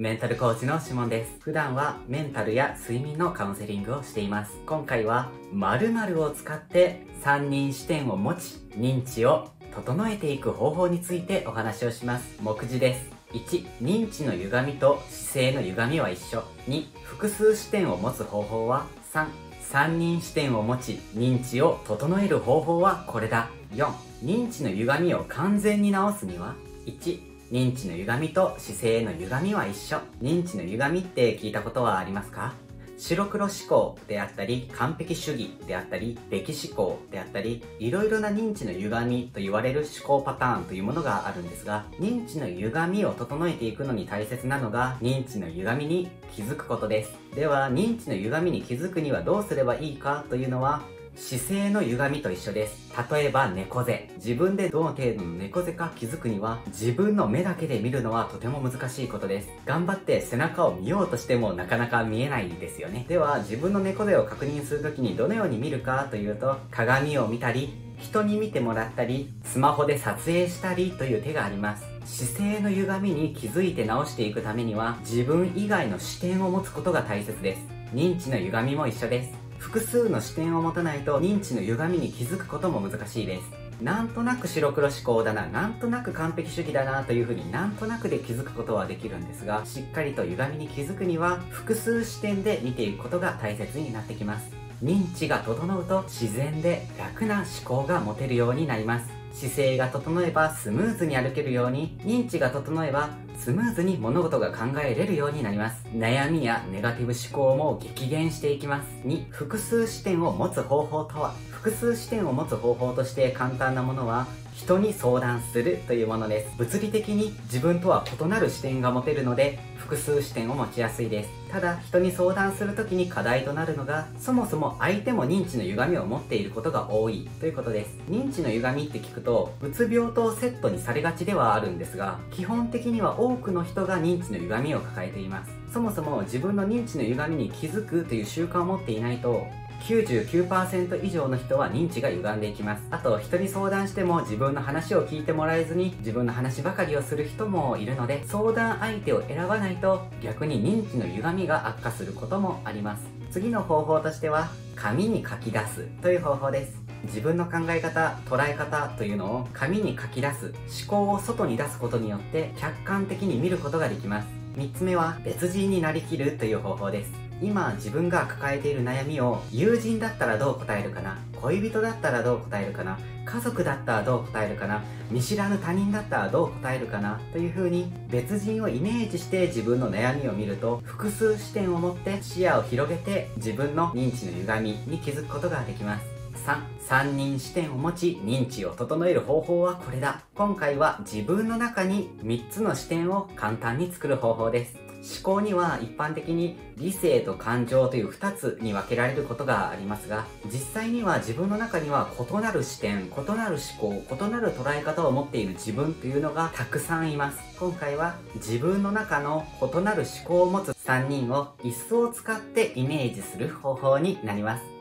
メンタルコーチのシモンです。普段はメンタルや睡眠のカウンセリングをしています。今回は〇〇を使って三人視点を持ち、認知を整えていく方法についてお話をします。目次です。1、認知の歪みと姿勢の歪みは一緒。2、複数視点を持つ方法は3、三人視点を持ち、認知を整える方法はこれだ。4、認知の歪みを完全に直すには1、認知の歪みと姿勢の歪みは一緒。認知の歪みって聞いたことはありますか？白黒思考であったり、完璧主義であったり、歴史思考であったり、いろいろな認知の歪みと言われる思考パターンというものがあるんですが、認知の歪みを整えていくのに大切なのが、認知の歪みに気づくことです。では、認知の歪みに気づくにはどうすればいいかというのは、姿勢の歪みと一緒です。例えば猫背。自分でどの程度の猫背か気づくには、自分の目だけで見るのはとても難しいことです。頑張って背中を見ようとしてもなかなか見えないですよね。では、自分の猫背を確認するときにどのように見るかというと、鏡を見たり、人に見てもらったり、スマホで撮影したりという手があります。姿勢の歪みに気づいて直していくためには、自分以外の視点を持つことが大切です。認知の歪みも一緒です。複数の視点を持たないと認知の歪みに気づくことも難しいですなんとなく白黒思考だな、なんとなく完璧主義だなというふうになんとなくで気づくことはできるんですが、しっかりと歪みに気づくには複数視点で見ていくことが大切になってきます。認知が整うと自然で楽な思考が持てるようになります。姿勢が整えばスムーズに歩けるように、認知が整えばスムーズに物事が考えれるようになります。悩みやネガティブ思考も激減していきます。2、複数視点を持つ方法とは複数視点を持つ方法として簡単なものは人に相談するというものです。物理的に自分とは異なる視点が持てるので、複数視点を持ちやすいです。ただ、人に相談するときに課題となるのが、そもそも相手も認知の歪みを持っていることが多いということです。認知の歪みって聞くと、うつ病とセットにされがちではあるんですが、基本的には多くの人が認知の歪みを抱えています。そもそも自分の認知の歪みに気づくという習慣を持っていないと、99%以上の人は認知が歪んでいきます。あと、人に相談しても自分の話を聞いてもらえずに自分の話ばかりをする人もいるので、相談相手を選ばないと逆に認知の歪みが悪化することもあります。次の方法としては、紙に書き出すという方法です。自分の考え方、捉え方というのを紙に書き出す、思考を外に出すことによって客観的に見ることができます。3つ目は別人になりきるという方法です。今自分が抱えている悩みを友人だったらどう答えるかな？恋人だったらどう答えるかな？家族だったらどう答えるかな？見知らぬ他人だったらどう答えるかな？という風に別人をイメージして自分の悩みを見ると複数視点を持って視野を広げて自分の認知の歪みに気づくことができます。3、3人視点を持ち認知を整える方法はこれだ。今回は自分の中に3つの視点を簡単に作る方法です。思考には一般的に理性と感情という2つに分けられることがありますが、実際には自分の中には異なる視点、異なる思考、異なる捉え方を持っている自分というのがたくさんいます。今回は自分の中の異なる思考を持つ3人を椅子を使ってイメージする方法になります。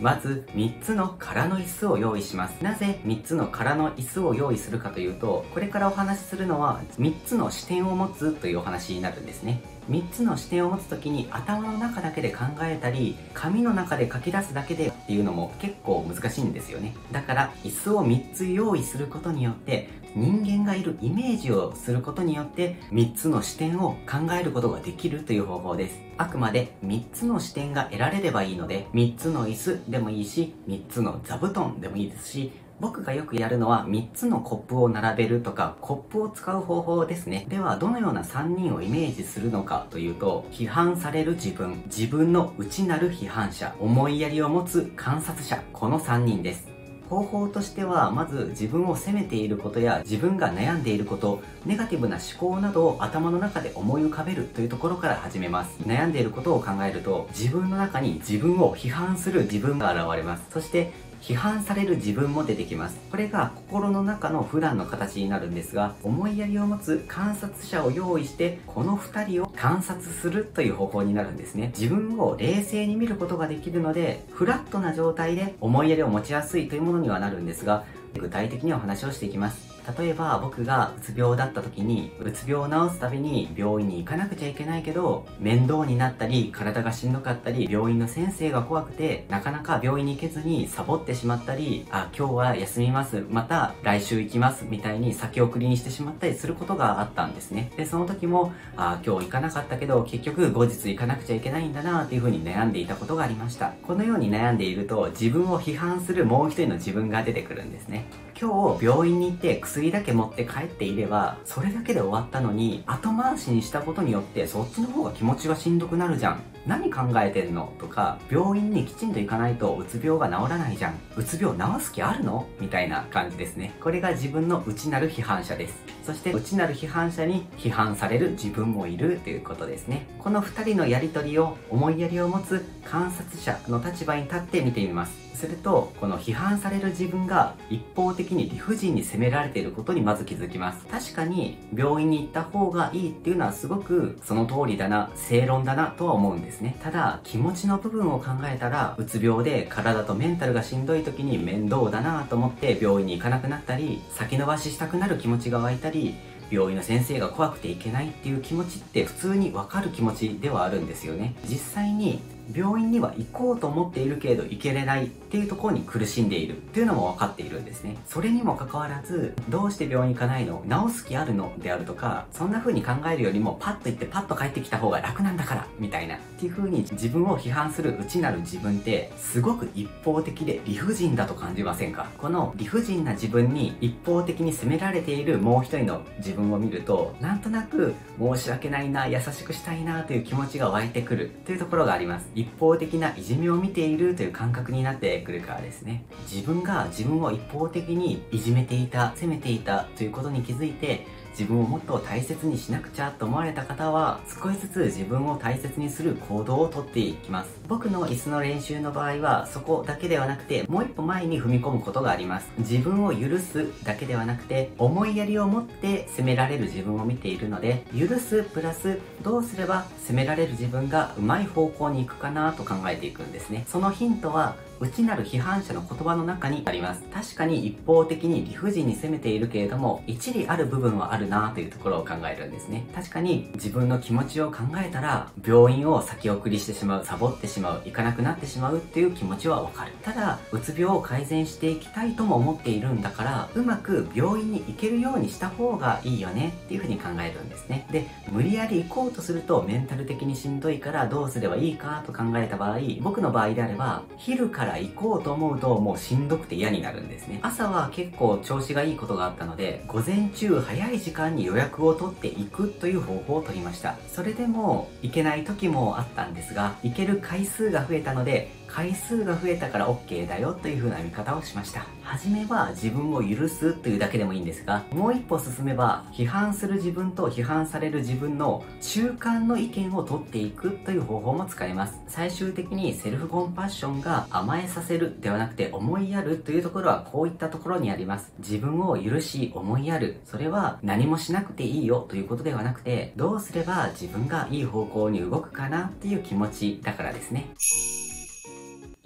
まず3つの空の椅子を用意します。なぜ3つの空の椅子を用意するかというと、これからお話しするのは3つの視点を持つというお話になるんですね。3つの視点を持つ時に頭の中だけで考えたり紙の中で書き出すだけでっていうのも結構難しいんですよね。だから椅子を3つ用意することによって人間がいるイメージをすることによって3つの視点を考えることができるという方法です。あくまで3つの視点が得られればいいので3つの椅子でもいいし3つの座布団でもいいですし僕がよくやるのは3つのコップを並べるとかコップを使う方法ですね。ではどのような3人をイメージするのかというと批判される自分、自分の内なる批判者、思いやりを持つ観察者、この3人です。方法としてはまず自分を責めていることや自分が悩んでいることネガティブな思考などを頭の中で思い浮かべるというところから始めます悩んでいることを考えると自分の中に自分を批判する自分が現れますそして批判される自分も出てきます。これが心の中の普段の形になるんですが思いやりを持つ観察者を用意してこの2人を観察するという方法になるんですね。自分を冷静に見ることができるのでフラットな状態で思いやりを持ちやすいというものにはなるんですが具体的にお話をしていきます。例えば僕がうつ病だった時にうつ病を治すたびに病院に行かなくちゃいけないけど面倒になったり体がしんどかったり病院の先生が怖くてなかなか病院に行けずにサボってしまったりあ今日は休みますまた来週行きますみたいに先送りにしてしまったりすることがあったんですね。でその時もあ今日行かなかったけど結局後日行かなくちゃいけないんだなっていう風に悩んでいたことがありました。このように悩んでいると自分を批判するもう一人の自分が出てくるんですね。今日病院に行って薬だけ持って帰っていればそれだけで終わったのに後回しにしたことによってそっちの方が気持ちがしんどくなるじゃん。何考えてんの？とか病院にきちんと行かないとうつ病が治らないじゃん。うつ病治す気あるの？みたいな感じですね。これが自分の内なる批判者です。そして内なる批判者に批判される自分もいるということですね。この2人のやり取りを思いやりを持つ観察者の立場に立って見てみます。するとこの批判される自分が一方的に理不尽に責められていることにまず気づきます。確かに病院に行った方がいいっていうのはすごくその通りだな正論だなとは思うんですね。ただ気持ちの部分を考えたらうつ病で体とメンタルがしんどい時に面倒だなと思って病院に行かなくなったり先延ばししたくなる気持ちが湧いたり病院の先生が怖くて行けないっていう気持ちって普通にわかる気持ちではあるんですよね。実際に病院には行こうと思っているけれど行けれないっていうところに苦しんでいるっていうのも分かっているんですね。それにもかかわらずどうして病院行かないの治す気あるのであるとかそんな風に考えるよりもパッと行ってパッと帰ってきた方が楽なんだからみたいなっていう風に自分を批判する内なる自分ってすごく一方的で理不尽だと感じませんか？この理不尽な自分に一方的に責められているもう一人の自分を見るとなんとなく申し訳ないな優しくしたいなという気持ちが湧いてくるというところがあります。一方的ないじめを見ているという感覚になってくるからですね。自分が自分を一方的にいじめていた責めていたということに気づいて自分をもっと大切にしなくちゃと思われた方は少しずつ自分を大切にする行動をとっていきます。僕の椅子の練習の場合はそこだけではなくてもう一歩前に踏み込むことがあります。自分を許すだけではなくて思いやりを持って責められる自分を見ているので許すプラスどうすれば責められる自分がうまい方向に行くかなと考えていくんですね。そのヒントは内なる批判者の言葉の中にあります。確かに一方的に理不尽に責めているけれども一理ある部分はあるなというところを考えるんですね。確かに自分の気持ちを考えたら病院を先送りしてしまうサボってしまう行かなくなってしまうっていう気持ちはわかる。ただうつ病を改善していきたいとも思っているんだからうまく病院に行けるようにした方がいいよねっていうふうに考えるんですね。で無理やり行こうとするとメンタル的にしんどいからどうすればいいかと考えた場合僕の場合であれば昼からから行こうと思うともうしんどくて嫌になるんですね。朝は結構調子がいいことがあったので午前中早い時間に予約を取っていくという方法を取りましたそれでも行けない時もあったんですが行ける回数が増えたので回数が増えたから OK だよという風な見方をしました。初めは自分を許すというだけでもいいんですがもう一歩進めば批判する自分と批判される自分の中間の意見を取っていくという方法も使えます。最終的にセルフコンパッションが甘えさせるではなくて思いやるというところはこういったところにあります。自分を許し思いやる。それは何もしなくていいよということではなくてどうすれば自分がいい方向に動くかなっていう気持ちだからですね。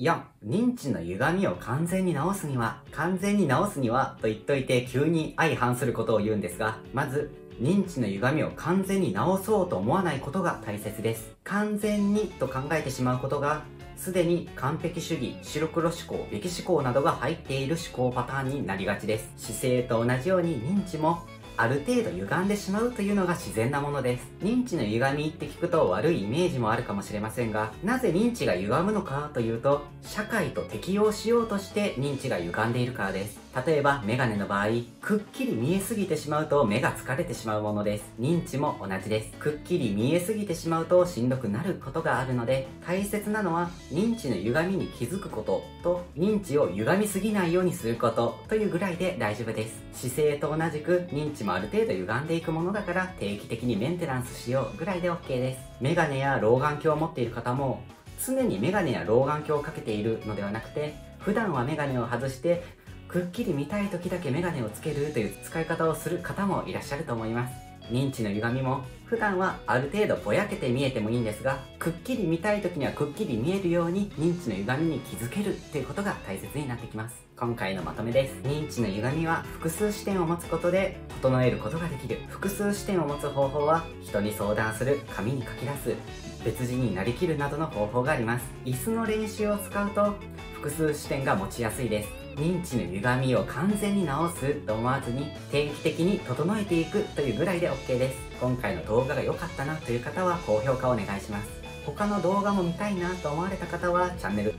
4、認知の歪みを完全に直すには、完全に直すにはと言っといて急に相反することを言うんですが、まず、認知の歪みを完全に直そうと思わないことが大切です。完全にと考えてしまうことが、すでに完璧主義、白黒思考、べき思考などが入っている思考パターンになりがちです。姿勢と同じように認知もある程度歪んでしまうというのが自然なものです認知の歪みって聞くと悪いイメージもあるかもしれませんがなぜ認知が歪むのかというと社会と適応しようとして認知が歪んでいるからです。例えばメガネの場合くっきり見えすぎてしまうと目が疲れてしまうものです。認知も同じです。くっきり見えすぎてしまうとしんどくなることがあるので大切なのは認知の歪みに気づくことと認知を歪みすぎないようにすること。というぐらいで大丈夫です。姿勢と同じく認知もある程度歪んでいくものだから定期的にメンテナンスしようぐらいで OK です。メガネや老眼鏡を持っている方も常にメガネや老眼鏡をかけているのではなくて普段はメガネを外してくっきり見たい時だけメガネをつけるという使い方をする方もいらっしゃると思います。認知の歪みも普段はある程度ぼやけて見えてもいいんですがくっきり見たい時にはくっきり見えるように認知の歪みに気づけるっていうことが大切になってきます。今回のまとめです。認知の歪みは複数視点を持つことで整えることができる複数視点を持つ方法は人に相談する紙に書き出す。別人になりきるなどの方法があります。椅子の練習を使うと複数視点が持ちやすいです。認知の歪みを完全に直すと思わずに定期的に整えていくというぐらいで OK です。今回の動画が良かったなという方は高評価をお願いします。他の動画も見たいなと思われた方はチャンネル